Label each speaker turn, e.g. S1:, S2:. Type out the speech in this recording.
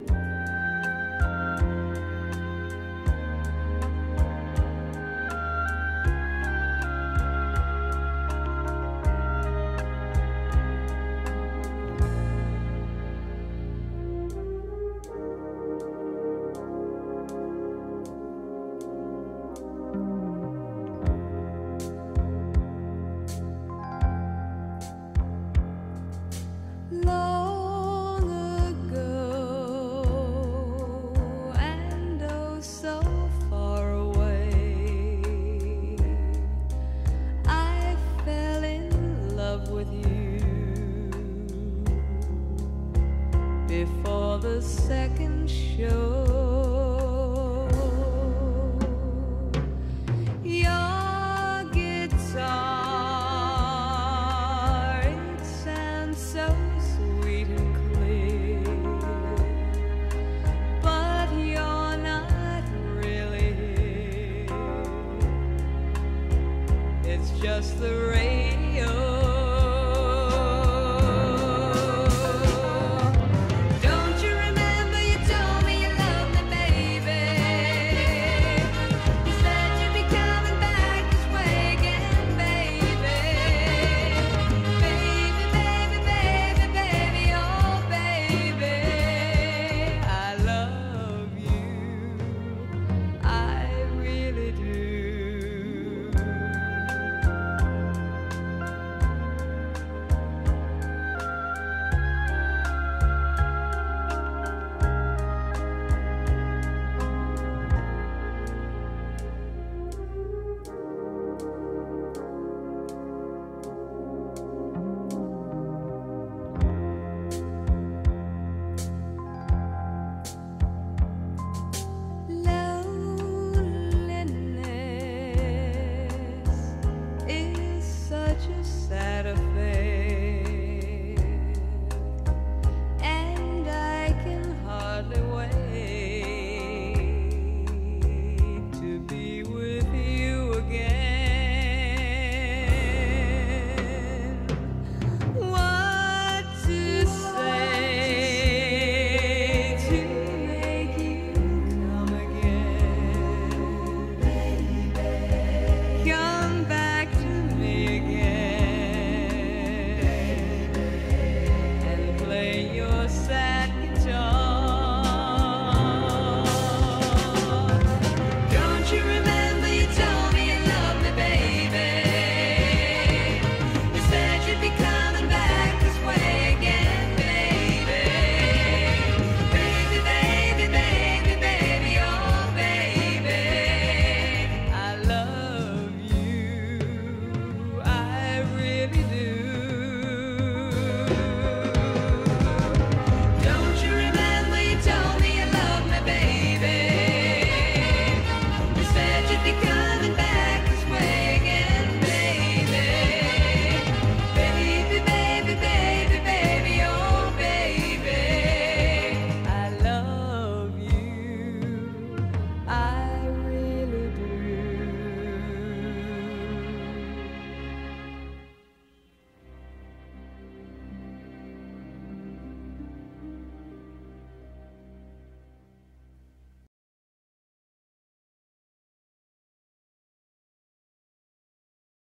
S1: you before the second show. Your guitar, it sounds so sweet and clear, but you're not really here. It's just the radio.